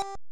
you